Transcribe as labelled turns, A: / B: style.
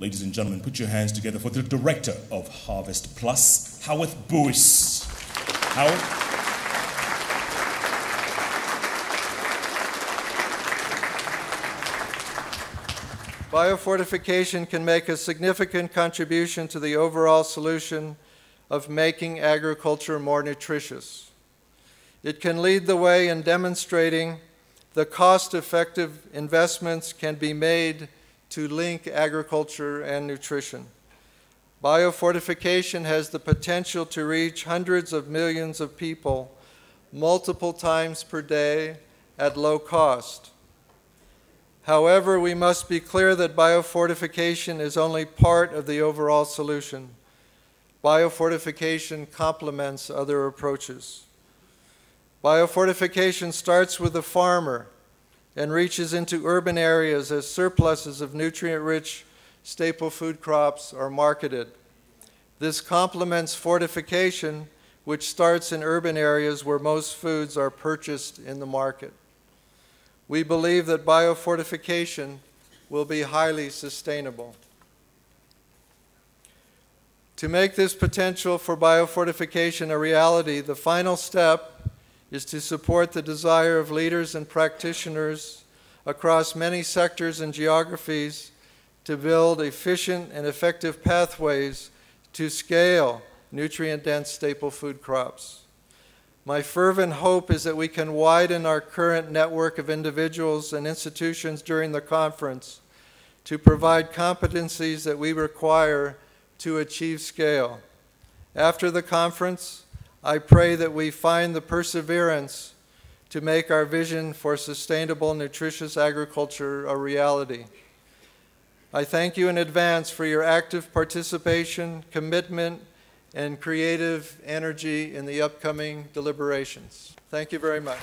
A: Ladies and gentlemen, put your hands together for the director of HarvestPlus, Howarth Bouis. Howard?
B: Biofortification can make a significant contribution to the overall solution of making agriculture more nutritious. It can lead the way in demonstrating the cost effective investments can be made to link agriculture and nutrition. Biofortification has the potential to reach hundreds of millions of people multiple times per day at low cost. However, we must be clear that biofortification is only part of the overall solution. Biofortification complements other approaches. Biofortification starts with the farmer and reaches into urban areas as surpluses of nutrient rich staple food crops are marketed. This complements fortification, which starts in urban areas where most foods are purchased in the market. We believe that biofortification will be highly sustainable. To make this potential for biofortification a reality, the final step is to support the desire of leaders and practitioners across many sectors and geographies to build efficient and effective pathways to scale nutrient dense staple food crops. My fervent hope is that we can widen our current network of individuals and institutions during the conference to provide competencies that we require to achieve scale. After the conference, I pray that we find the perseverance to make our vision for sustainable, nutritious agriculture a reality. I thank you in advance for your active participation, commitment, and creative energy in the upcoming deliberations. Thank you very much.